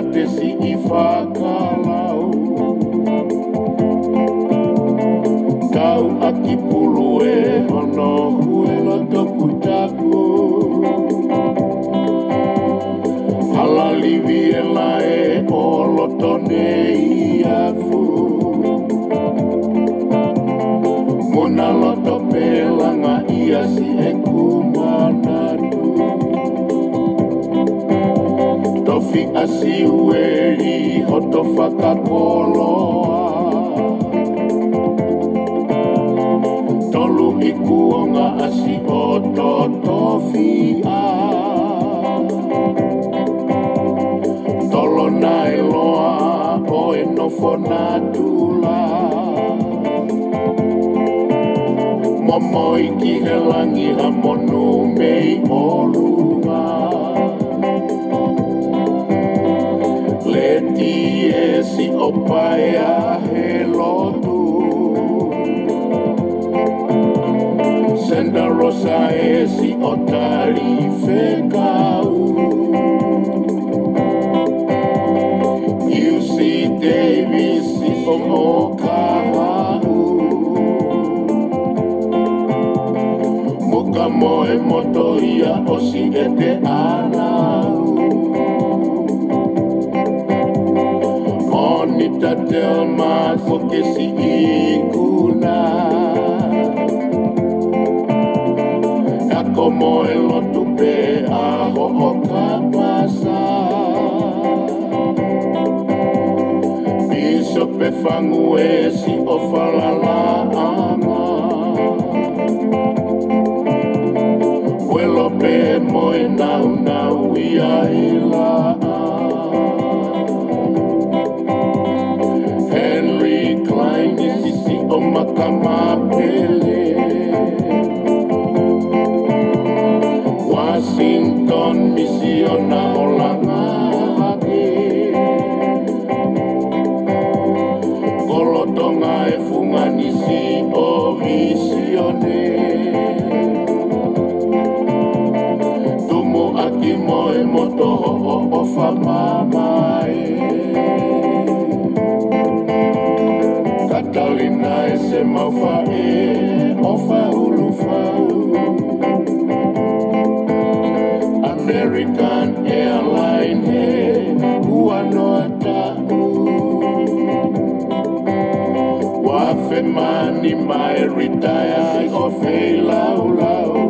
Katesi ifakalau Tau aki pulue Hana huela kaputaku Halalivi elae Olotone iafu Mona loto pelanga Ia si e kumanatu fi asiweri hotofaka koloa tolu ikuonga asi ototofia tolo nailoa oenofonatula momoikihelangi hamonumei olunga Opaya helotu Senda rosa esi otari fekau. UC Davis ifomokahu Mokamoe motoia osigete anau Está telma sauf si ikuna Na ah, como el otupe a hohoka pasa. Piso pe fangue si ama. Vuelo pe moe nau nau ia Mama kama Pele, Washington misiona olangake, kolotonga efunganisi ovisione, tumo akimo emoto ofamama. American airline hey, whoa no wanota wafe mani mai retire ofe laulau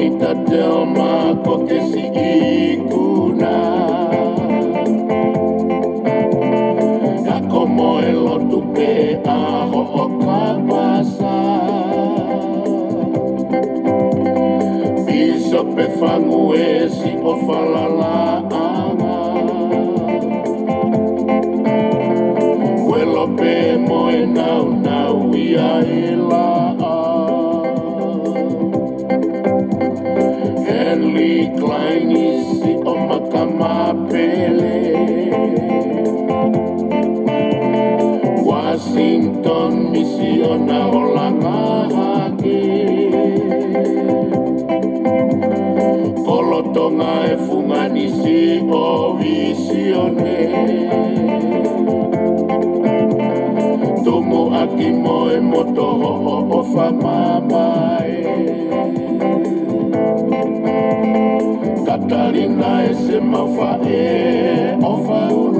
nitatema kwa kesi ikuna on misiona olan mahake Kolotonga e funganisi o visione. Tumu akimo e moto o famamae Katalina e semafa e o faulu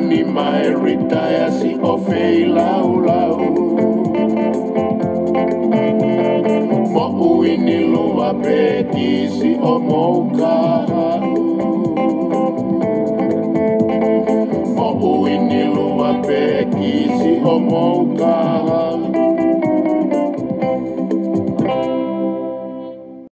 mani mai ritaya si o fei lau lau Mo uini lua pe kisi o mouka. Mo uini lua pe kisi o mouka